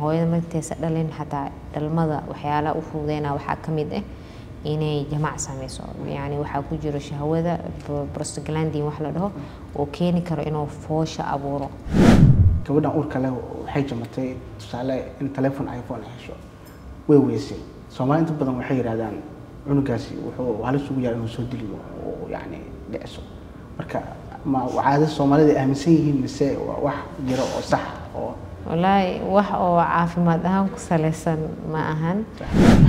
hooyada markaysa dhalin xataa dhalmada waxyaalaha u fududeyna waxaa ka mid ah inay jamac sameyso yani waxaa ku jiro shahwada prostaglandin wax la dhaho oo keeni karo inuu foosha abuuro. Gabadhan uurka leh waxay jamatay tusaale in telefon iphone ay hesho way weysay. Soomaali inta badan waxay yidhahdaan cunugaasi wuxuu halis ugu yahay inuu soo diliyo yani dhiciso marka ma caado soomaalida aaminsan yihiin mise wax jiro oo sax oo wallaahi wax oo caafimaad ahaan ku saleysan ma ahan.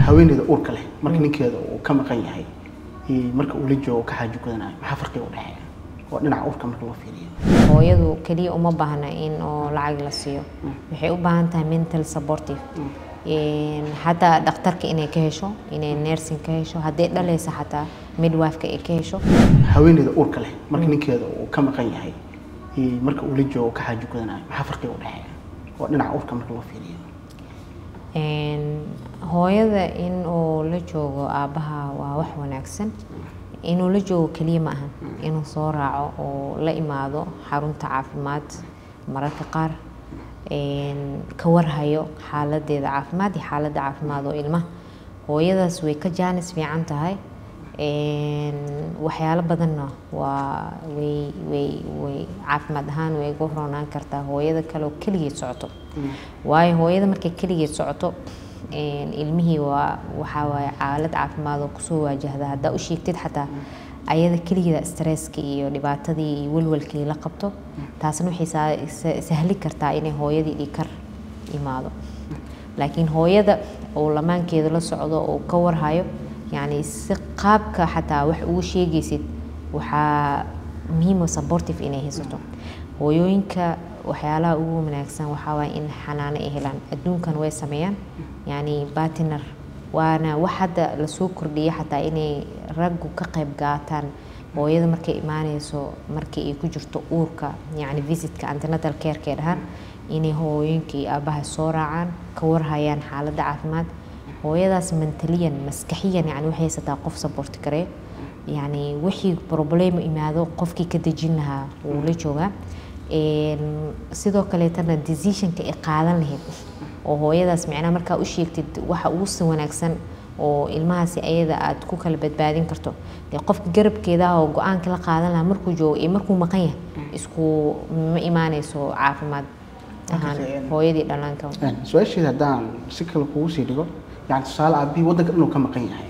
Haweeneyda uurka leh marka ninkeeda uu ka maqan yahay marka uu la joogo ka xaajo gudanayo maxaa farqiga u dhexeeya? Waa dhinaca uurka marka loo fiiriyo. Hooyadu keliya uma baahna in oo lacag la siiyo. Waxay u baahan tahay mental supportive. Xataa dhakhtarka inay ka hesho inay nursing ka hesho hadday dhalaysa xataa midwifeka ay ka hesho. Haweeneyda uurka leh marka ninkeeda uu ka maqan yahay marka uu la joogo ka xaajo gudanayo maxaa farqiga u dhexeeya waa dhinaca uurka marka loo fiiriyo hooyada in uu la joogo aabbaha waa wax wanaagsan. Inuu la joogo keliya ma ahan. Inuu soo raaco oo la imaado xarunta caafimaad mararka qaar ka warhayo xaaladeeda caafimaad iyo xaaladda caafimaad oo ilmaha. Hooyadaas way ka jaanis fiican tahay waxyaalo badanna waa way way way caafimaad ahaan way uga roonaan kartaa hooyada kale oo keligeed socoto. Waayo hooyada markay keligeed socoto ilmihii waa waxaa waaye xaalad caafimaad oo ku soo waajahda. Haddaa u sheegtid xataa ayada keligeeda stresska iyo dhibaatadii iyo walwalkii la qabto taasna waxay sahli kartaa inay hooyadii dhikar imaado. Laakiin hooyada oo lamaankeeda la socdo oo ka warhayo yani si qaabka xataa wax ugu sheegaysid waxaa muhiima supportive inay haysato. Hooyooyinka waxyaalaha ugu wanaagsan waxaa in xanaano ay helaan. Adduunkan way sameeyaan. Yani batiner waana wax hadda la soo kordhiyay xataa inay raggu ka qayb qaataan. Hooyada markay imaaneyso markii ay ku jirto uurka yani visitka antenatal carekee dhahaan inay hooyooyinka aabaha soo raacaan ka warhayaan xaaladda caafimaad hooyadaas mentaliyan maskaxiyan yani waxay haysataa qof support gareeyo yani wixii problemo imaado qofkii ka dejin lahaa wuu la joogaa. Sidoo kaleetana decisionka ay qaadan lahayd. Oo hooyadaas micnaha markaa u sheegtid waxa ugu si wanaagsan oo ilmahaasi ayada aad ku kala badbaadin karto. Dee qofka garabkeeda ah oo go'aanka la qaadan lahaa markuu joogo iyo markuu maqan yahay isku ma imaaneyso caafimaad ahaan hooyadii dhallaanka. Su'aasheeda haddaan si kale kugu sii dhigo yani tusaale aabihii waddanka dhan uu ka maqan yahay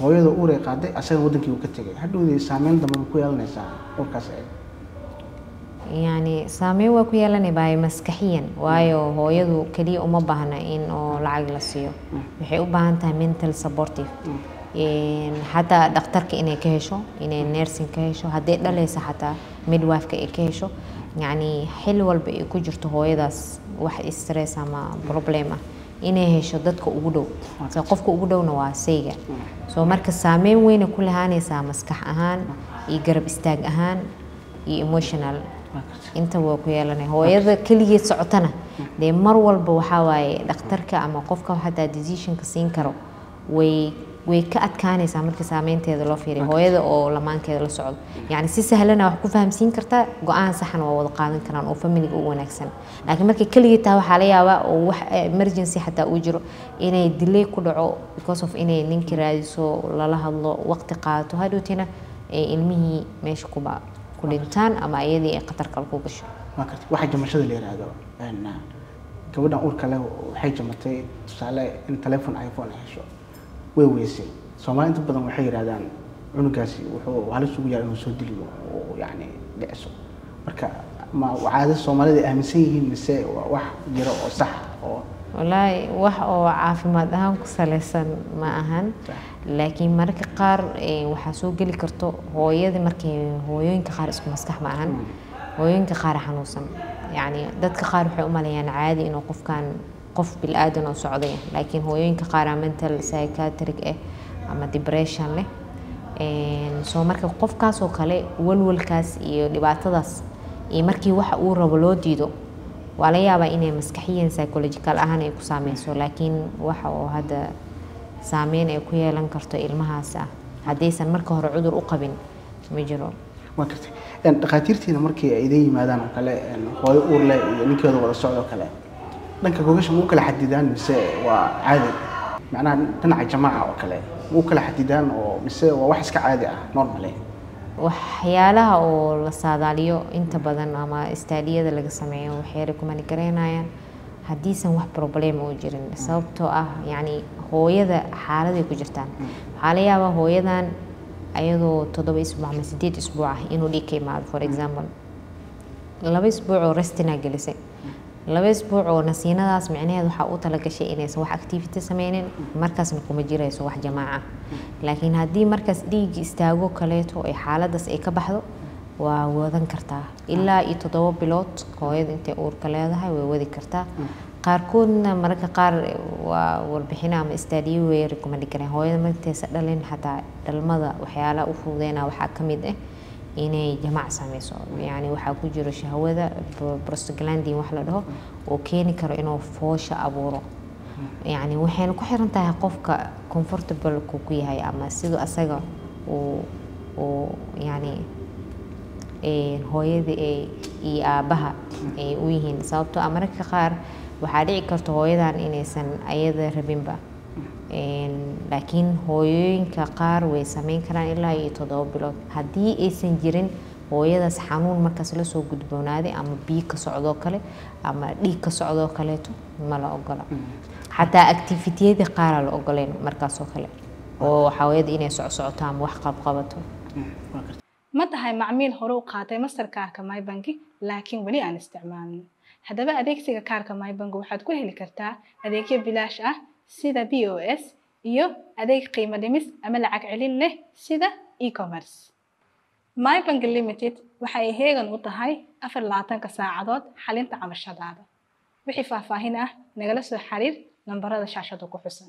hooyada uuray qaaday asagana waddankii uu ka tegay. Hadhowdii saameyn dambe ma ku yeelanaysaa uurkaas ay yani saameyn waa ku yeelanay baay maskaxiyan waayo hooyadu keliya uma baahna in oo lacag la siiyo. Waxay u baahan tahay mental supportive. Xataa dhakhtarka inay ka hesho inay nursing ka hesho hadday dhalaysa xataa midwifeka ay ka hesho. Yani xil walba ay ku jirto hooyadaas wax stress ama problem ah inay hesho dadka ugu dhow qofka ugu dhowna waa sayga soo marka saameyn weyna ku lahaanaysaa maskax ahaan iyo garab istaag ahaan iyo emotional. inta waa ku yeelanay hooyada keligeed socotana dee mar walba waxaa waaye dhakhtarka ama qofka xataa decisionka siin karo way way ka adkaanaysaa marka saameynteeda loo fiiriyo hooyada oo lamaankeeda la socdo. Yani si sahlana wax ku fahamsiin kartaa go'aan saxna waa wada qaadan karaan oo familiga u wanaagsan. Laakiin markay keligii tahay waxaa la yaabaa oo wax emergency xataa uu jiro inay delay ku dhaco because of inay ninkii raadiso lala hadlo waqti qaadato hadhowtina ilmihii meesha kuba dhintaan ama iyadii ay khatar kale ku gasho. Waxa jamashada la yihahdo gabadhan uurka leh waxay jamatay. Tusaale in telefon iphone ay hesho way weysay. Soomaali inta badan waxay yidhahdaan cunugaasi wuxuu halis ugu yahay inuu soo diliyo oo yani dhiciso marka ma caado soomaalida ay aaminsan yihiin mise waa wax jiro oo sax oo wallaahi wax oo caafimaad ahaan ku saleysan ma ahan. Laakiin mararka qaar waxaa soo geli karto hooyada markay hooyooyinka qaar isku maskax ma ahan. Hooyooyinka qaar xanuunsan. Yani dadka qaar waxay u maleeyaan caadi inuu qofkan qof bil-aadan oo socday laakiin hooyooyinka qaar mental psychiatric ah ama depression leh. Soo marka qofkaasoo kale walwalkaas iyo dhibaatadaas iyo markii waxa uu rabo loo diido waa la yaabaa inay maskaxiyan psychological ahaan ay ku saameyso laakiin waxa oo hadda saameyn ay ku yeelan karto ilmahaas ah haddaysan marka hore cudur u qabin ma jiro. Waa dhakhaatiirtiina markii ay idin yimaadaan oo kale hooyo uur leh iyo ninkeeda wada socdo kale dhanka gogasha ma u kala xadidaan mise waa caadi? Macnaha dhinaca jamaaca oo kale ma u kala xadidaan oo mise waa wax iska caadi ah normale waxyaalaha oo la saadaaliyo inta badan ama istaadiyada laga sameeyo waxay rekomandi garaynayaan haddiisan wax problem oo jirin sababtoo ah yacni hooyada xaaladay ku jirtaan. Waxaa la yaabaa hooyadan ayadoo toddoba isbuuc ama sideed isbuuc ah inuu dhiig ka imaado for example. Laba isbuuc oo restina gelisay laba isbuuc oo nasiinadaas micnaheed waxaa u talagashay inaysan wax activity sameynin markaasna kuma jirayso wax jamaaca. Laakiin haddii markaas dhiig istaago kaleeto ay xaaladaas ay ka baxdo waa wadan kartaa. Ilaa iyo toddoba bilood hooyada intay uurka leedahay way wadi kartaa. Qaarkoodna mararka qaar waa warbixina ama istaadiyo way rekomandi kareen. Hooyada markaysa dhalin xataa dhalmada waxyaalaha u fududeyna waxaa ka mid ah inay jamac sameyso yani waxaa ku jiro shahwada prostaglandin wax la dhaho oo keeni karo inuu foosha abuuro. Yani waxayna ku xiran tahay qofka comfortable ku yahay ama siduu asaga uu yani hooyada iyo aabaha ay u yihiin. Sababtoo ah mararka qaar waxaa dhici karta hooyadan inaysan ayada rabinba laakiin hooyooyinka qaar way sameyn karaan ilaa iyo toddoba bilood haddii aysan jirin hooyadaas xanuun markaas la soo gudboonaaday ama biyo ka socdoo kale ama dhiig ka socdoo kaleeto ma la ogola xataa activitiyadii qaaraa la ogoleyn markaasoo kale oo hooyada inay socsocoto ama wax qabqabato ma tahay macmiil hore u qaatay mastarkaarka mybanki laakiin weli aan isticmaalin haddaba adeegsiga kaarka mybank waxaad ku heli kartaa adeegyo bilaash ah sida b o s iyo adeeg qiimo dhimis ama lacag celin leh sida e-commerce. Mybank limited waxa ay heegan u tahay afar labaatanka saacadood xalinta cabashadaada wixii faahfaahin ah nagala soo xiriir nambarada shaashada ku xusan